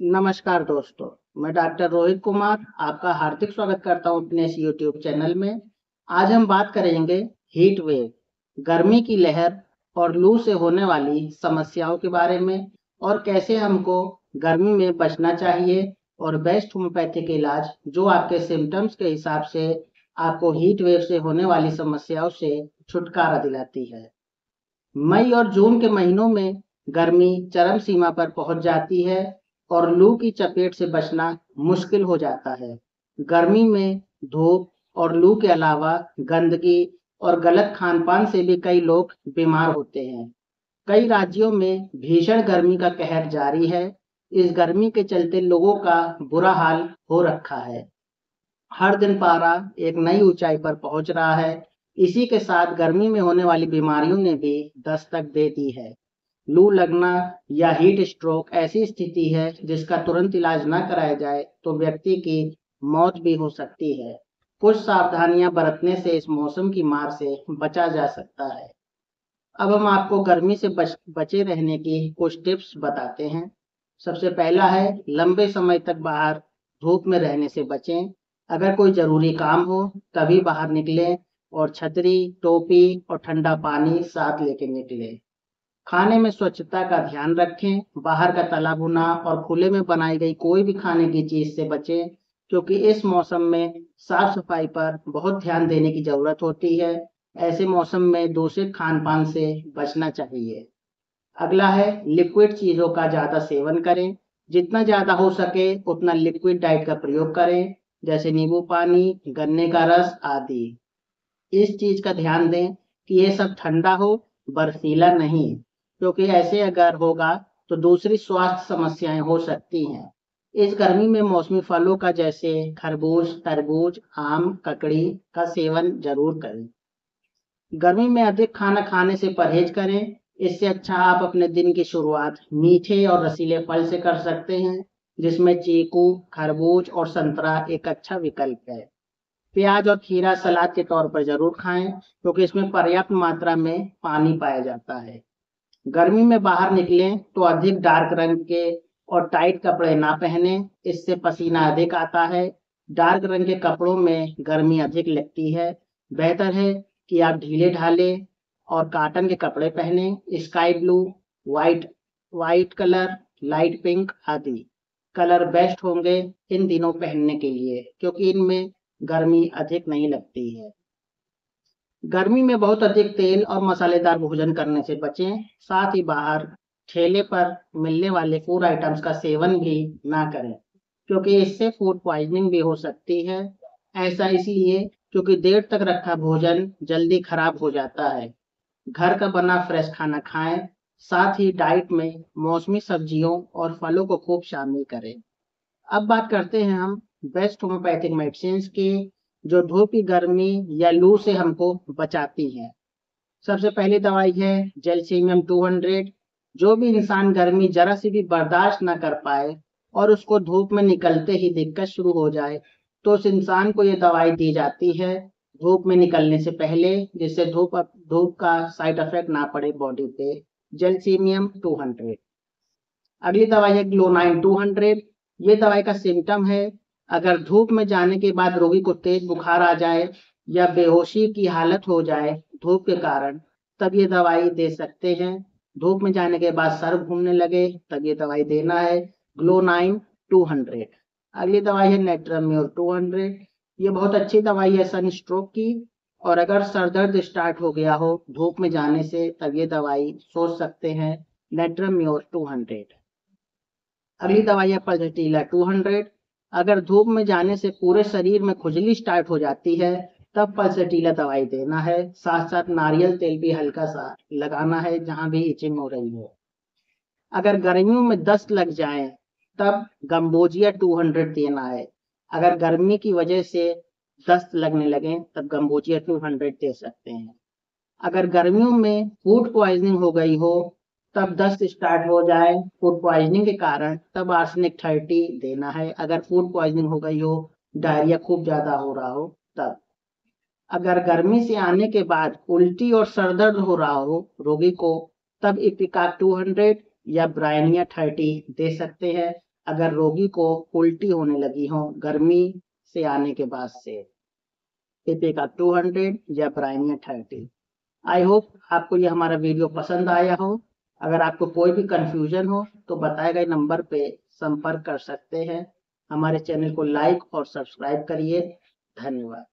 नमस्कार दोस्तों, मैं डॉक्टर रोहित कुमार आपका हार्दिक स्वागत करता हूँ अपने इस यूट्यूब चैनल में। आज हम बात करेंगे हीट वेव गर्मी की लहर और लू से होने वाली समस्याओं के बारे में और कैसे हमको गर्मी में बचना चाहिए और बेस्ट होम्योपैथिक इलाज जो आपके सिम्टम्स के हिसाब से आपको हीट वेव से होने वाली समस्याओं से छुटकारा दिलाती है। मई और जून के महीनों में गर्मी चरम सीमा पर पहुँच जाती है और लू की चपेट से बचना मुश्किल हो जाता है। गर्मी में धूप और लू के अलावा गंदगी और गलत खान पान से भी कई लोग बीमार होते हैं। कई राज्यों में भीषण गर्मी का कहर जारी है। इस गर्मी के चलते लोगों का बुरा हाल हो रखा है। हर दिन पारा एक नई ऊंचाई पर पहुँच रहा है। इसी के साथ गर्मी में होने वाली बीमारियों ने भी दस्तक दे दी है। लू लगना या हीट स्ट्रोक ऐसी स्थिति है जिसका तुरंत इलाज न कराया जाए तो व्यक्ति की मौत भी हो सकती है। कुछ सावधानियाँ बरतने से इस मौसम की मार से बचा जा सकता है। अब हम आपको गर्मी से बच, बचे रहने की कुछ टिप्स बताते हैं। सबसे पहला है लंबे समय तक बाहर धूप में रहने से बचें। अगर कोई ज़रूरी काम हो तभी बाहर निकले और छतरी टोपी और ठंडा पानी साथ लेके निकले। खाने में स्वच्छता का ध्यान रखें, बाहर का तला भुना और खुले में बनाई गई कोई भी खाने की चीज़ से बचें, क्योंकि इस मौसम में साफ़ सफ़ाई पर बहुत ध्यान देने की ज़रूरत होती है। ऐसे मौसम में दूषित खान पान से बचना चाहिए। अगला है लिक्विड चीज़ों का ज़्यादा सेवन करें। जितना ज़्यादा हो सके, उतना लिक्विड डाइट का प्रयोग करें, जैसे नींबू पानी, गन्ने का रस आदि। इस चीज़ का ध्यान दें कि ये सब ठंडा हो, बर्फीला नहीं। क्योंकि ऐसे अगर होगा तो दूसरी स्वास्थ्य समस्याएँ हो सकती हैं। इस गर्मी में मौसमी फलों का जैसे खरबूज, तरबूज, आम, ककड़ी का सेवन ज़रूर करें। गर्मी में अधिक खाना खाने से परहेज करें। इससे अच्छा आप अपने दिन की शुरुआत मीठे और रसीले फल से कर सकते हैं, जिसमें चीकू, खरबूज और संतरा एक अच्छा विकल्प है। प्याज और खीरा सलाद के तौर पर ज़रूर खाएँ, क्योंकि इसमें पर्याप्त मात्रा में पानी पाया जाता है। गर्मी में बाहर निकलें तो अधिक डार्क रंग के और टाइट कपड़े ना पहने, इससे पसीना अधिक आता है। डार्क रंग के कपड़ों में गर्मी अधिक लगती है। बेहतर है कि आप ढीले ढाले और काटन के कपड़े पहने, sky blue, white white colour, light pink आदि। कलर बेस्ट होंगे इन दिनों पहनने के लिए, क्योंकि इनमें गर्मी अधिक नहीं लगती है। गर्मी में बहुत अधिक तेल और मसालेदार भोजन करने से बचें। साथ ही बाहर ठेले पर मिलने वाले फ़ूड आइटम्स का सेवन भी ना करें, क्योंकि इससे फ़ूड पॉइजनिंग भी हो सकती है। ऐसा इसलिए क्योंकि देर तक रखा भोजन जल्दी खराब हो जाता है। घर का बना फ्रेश खाना खाएँ, साथ ही डाइट में मौसमी सब्जियों और फलों को खूब शामिल करें। अब बात करते हैं हम बेस्ट होम्योपैथिक मेडिसिन की जो धूप की गर्मी या लू से हमको बचाती है। सबसे पहली दवाई है जेलसीमियम 200 जो भी इंसान गर्मी जरा सी भी बर्दाश्त ना कर पाए और उसको धूप में निकलते ही दिक्कत शुरू हो जाए तो उस इंसान को ये दवाई दी जाती है धूप में निकलने से पहले, जिससे धूप धूप का साइड इफ़ेक्ट ना पड़े बॉडी पे। जेलसीमियम 200 अगली दवाई है ग्लोनाइन 200 ये दवाई का सिम्टम है अगर धूप में जाने के बाद रोगी को तेज बुखार आ जाए या बेहोशी की हालत हो जाए धूप के कारण, तब ये दवाई दे सकते हैं। धूप में जाने के बाद सर घूमने लगे, तब ये दवाई देना है। ग्लोनाइन 200 अगली दवाई है नेट्रम्योर 200 ये बहुत अच्छी दवाई है सन स्ट्रोक की, और अगर सर दर्द स्टार्ट हो गया हो धूप में जाने से, तब ये दवाई सोच सकते हैं। नेट्रम्योर 200 अगली दवाई है पल्सटीला 200 अगर धूप में जाने से पूरे शरीर में खुजली स्टार्ट हो जाती है, तब पल्सटीला दवाई देना है। साथ साथ नारियल तेल भी हल्का सा लगाना है, जहाँ भी इचिंग हो रही हो। अगर गर्मियों में दस्त लग जाए, तब गम्बोजिया 200 देना है। अगर गर्मी की वजह से दस्त लगने लगे, तब गम्बोजिया टू हंड्रेड दे सकते हैं। अगर गर्मियों में फ़ूड पॉइजनिंग हो गई हो तब दस्त स्टार्ट हो जाए फ़ूड पॉइजनिंग के कारण, तब आर्सेनिक थर्टी देना है। अगर फ़ूड पॉइजनिंग हो गई हो डायरिया खूब ज़्यादा हो रहा हो, तब। अगर गर्मी से आने के बाद उल्टी और सरदर्द हो रहा हो रोगी को, तब इपिका 200 या ब्रायनिया 30 दे सकते हैं। अगर रोगी को उल्टी होने लगी हो गर्मी से आने के बाद से। का 200 या प्राइमिया 30 आई होप आपको ये हमारा वीडियो पसंद आया हो। अगर आपको कोई भी कंफ्यूजन हो तो बताए गए नंबर पे संपर्क कर सकते हैं। हमारे चैनल को लाइक और सब्सक्राइब करिए। धन्यवाद।